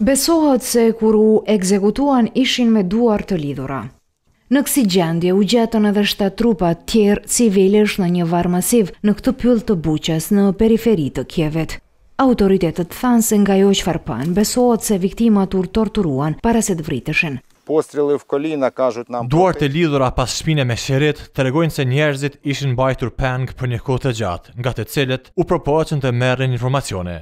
Besohet se kur u ekzekutuan ishin me duar të lidhura. Në kësi gjendje u gjetën edhe shtatë trupa tjetër civilësh në një varr masiv në këtë pyll të Buçës në periferi të Kievit. Autoritetet thanë se nga ajo çfarë panë besohet se viktimat u torturuan para se të vriteshin. Duart e lidhura pas shpine me shirit tregojnë se njerëzit ishin mbajtur peng për një kohë të gjatë, nga të cilët u përpoqën të merrnin informacione.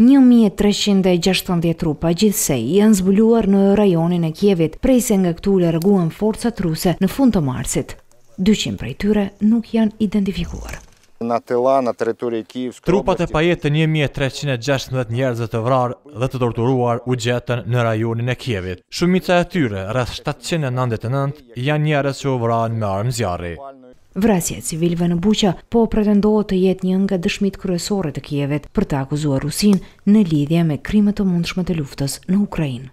Një mijë e treqind e gjashtëmbëdhjetë trupa gjithsej janë zbuluar në rajonin e Kievit prej se nga këtu u larguan forcat ruse në fund të marsit. Dyqind prej tyre nuk janë identifikuar. Trupat e pajetë të një mijë e treqind e gjashtëmbëdhjetë njerëzve të vrarë dhe të torturuar u gjetën në rajonin e Kievit. Shumica e tyre, rreth shtatëqind e nëntëdhjetë e nëntë, janë njerëz që u vranë me armë zjarri. Vrasja e civilëve në Buça po pretendohet të jetë një nga dëshmitë kryesore të Kievit për të akuzuar Rusinë në lidhje me krime të mundshme të luftës në Ukrainë.